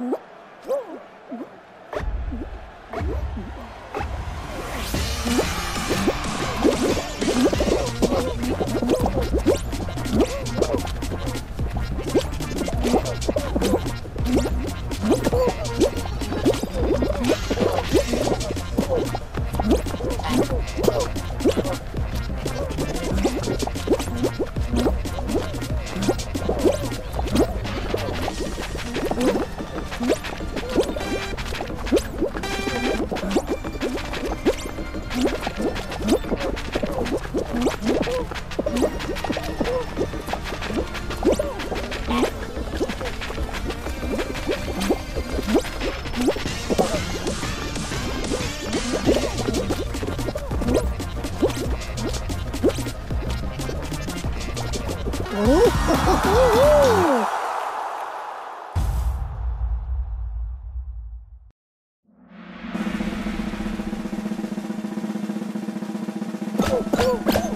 음? Woo, woo, woo,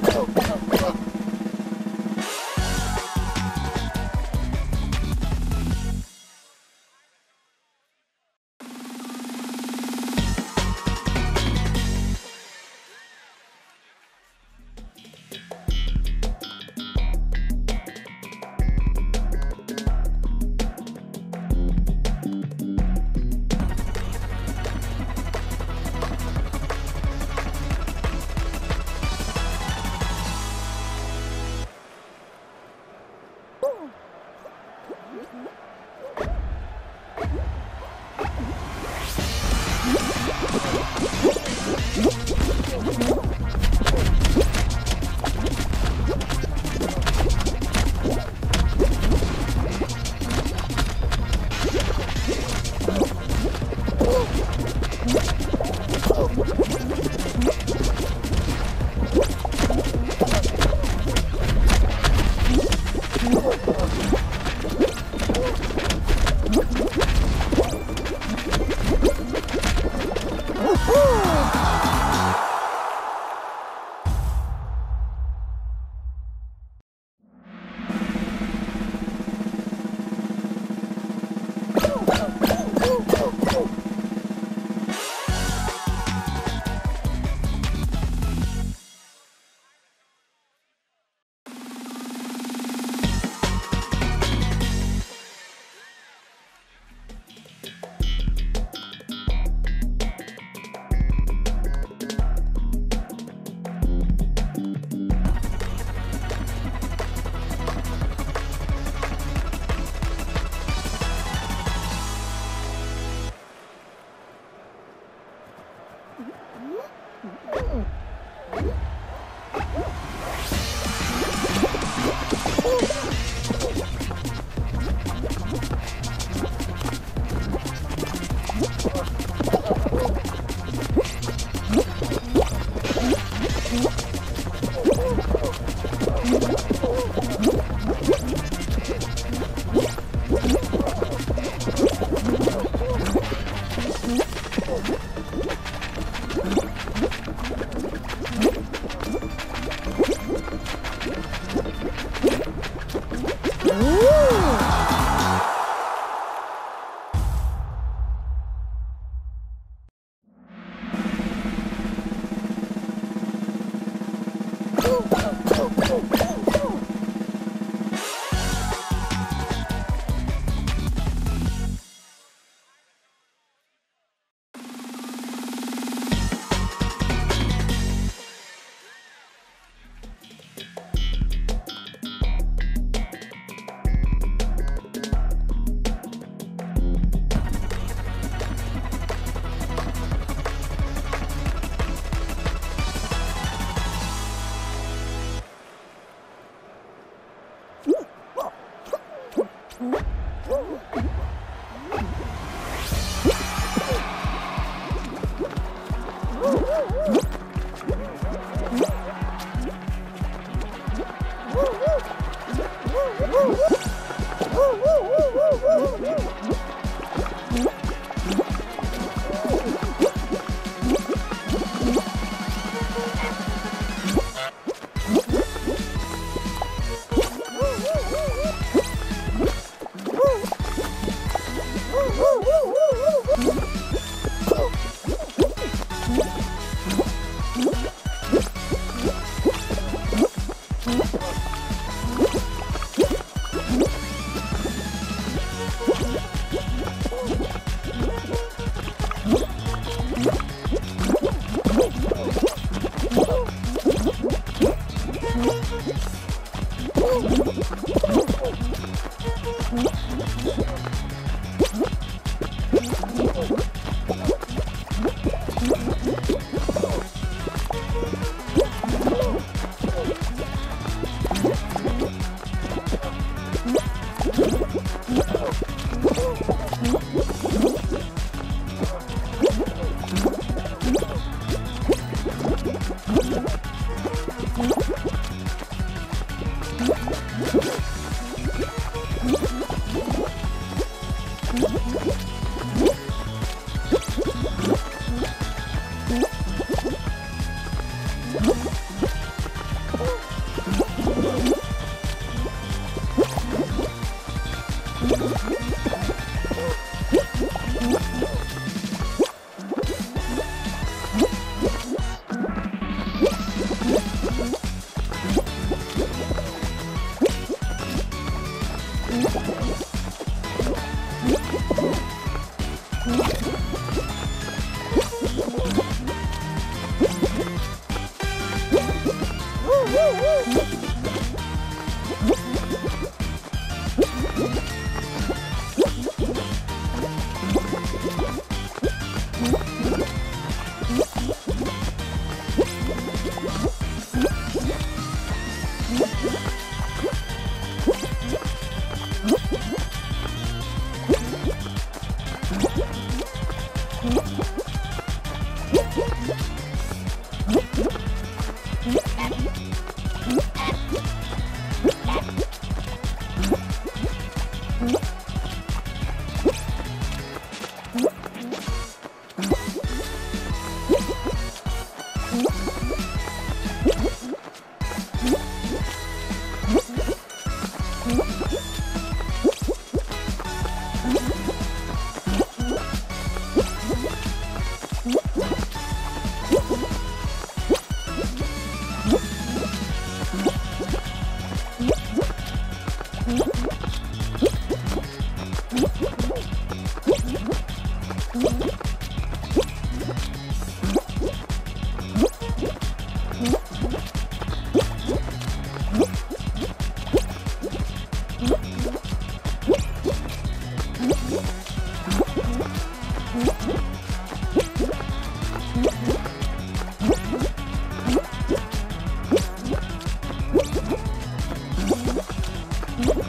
woo.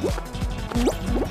Mm-hmm.